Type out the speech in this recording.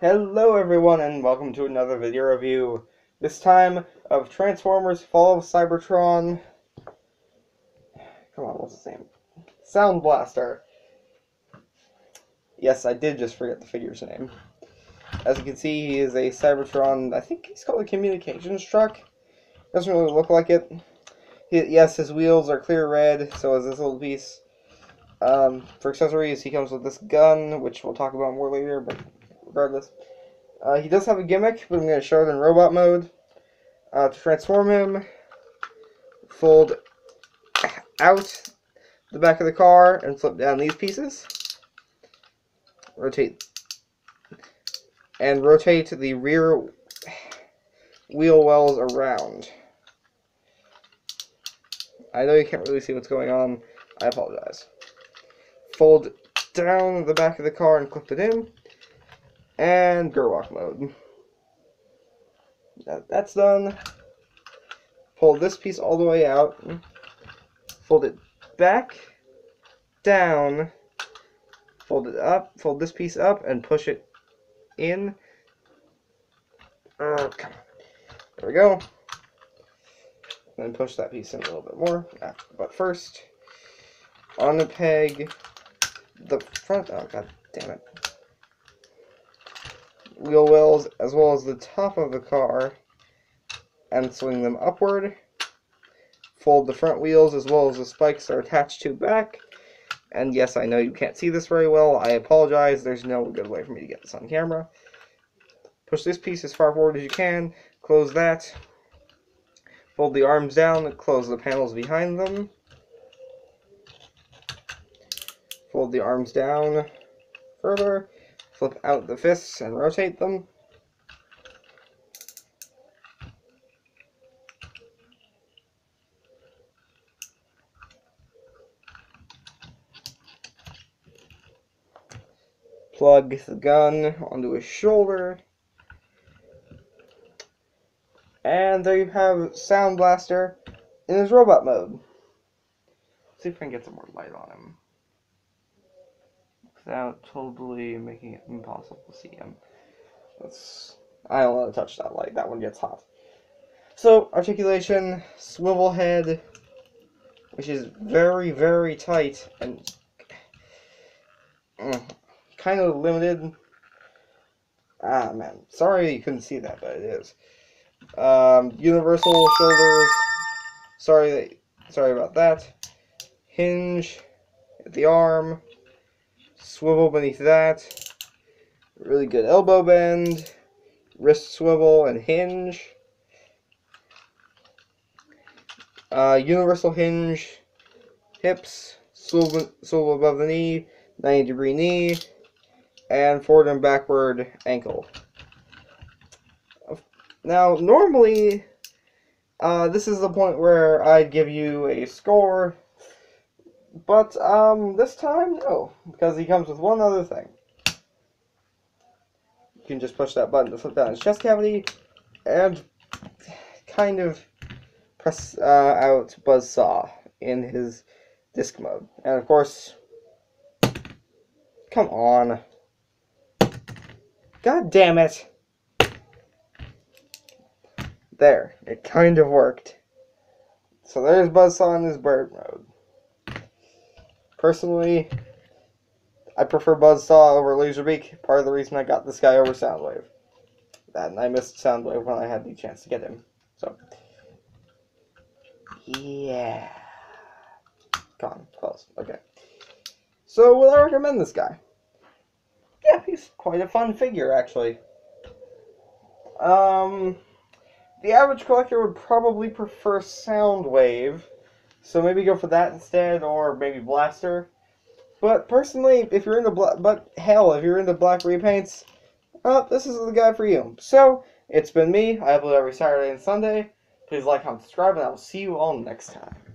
Hello everyone and welcome to another video review. This time of Transformers Fall of Cybertron. Come on, what's his name? Soundblaster. Yes, I did just forget the figure's name. As you can see, he is a Cybertron, I think he's called a communications truck. Doesn't really look like it. He, yes, his wheels are clear red, so is this little piece. Um, for accessories, he comes with this gun, which we'll talk about more later, but regardless. Uh, he does have a gimmick, but I'm going to show it in robot mode. Uh, to transform him, fold out the back of the car and flip down these pieces. Rotate and rotate the rear wheel wells around. I know you can't really see what's going on. I apologize. Fold down the back of the car and clip it in and Gerwalk mode. That, that's done. Pull this piece all the way out. Fold it back, down, fold it up, fold this piece up, and push it in. Uh, come on. There we go. Then push that piece in a little bit more. But first, on the peg, the front. Oh, god damn it wheel wells as well as the top of the car and swing them upward. Fold the front wheels as well as the spikes are attached to back. And yes, I know you can't see this very well. I apologize. There's no good way for me to get this on camera. Push this piece as far forward as you can. Close that. Fold the arms down. Close the panels behind them. Fold the arms down further flip out the fists and rotate them. Plug the gun onto his shoulder. And there you have Soundblaster in his robot mode. Let's see if I can get some more light on him without totally making it impossible to see him. That's, I don't want to touch that light. That one gets hot. So, articulation, swivel head, which is very, very tight and mm, kind of limited. Ah, man. Sorry you couldn't see that, but it is. Um, universal shoulders. Sorry, sorry about that. Hinge at the arm swivel beneath that. Really good elbow bend, wrist swivel and hinge. Uh, universal hinge, hips, swivel, swivel above the knee, 90 degree knee, and forward and backward ankle. Now, normally, uh, this is the point where I'd give you a score but, um, this time, no. Because he comes with one other thing. You can just push that button to flip down his chest cavity, and kind of press uh, out Buzzsaw in his disc mode. And of course, come on. God damn it. There, it kind of worked. So there's Buzzsaw in his bird mode. Personally, I prefer Buzzsaw over Laserbeak. Part of the reason I got this guy over Soundwave. That, and I missed Soundwave when I had the chance to get him. So, yeah. Gone. Close. Okay. So, will I recommend this guy? Yeah, he's quite a fun figure, actually. Um, the average collector would probably prefer Soundwave so maybe go for that instead, or maybe Blaster. But personally, if you're into black, but hell, if you're into black repaints, uh, this is the guy for you. So it's been me. I upload every Saturday and Sunday. Please like, comment, subscribe, and I will see you all next time.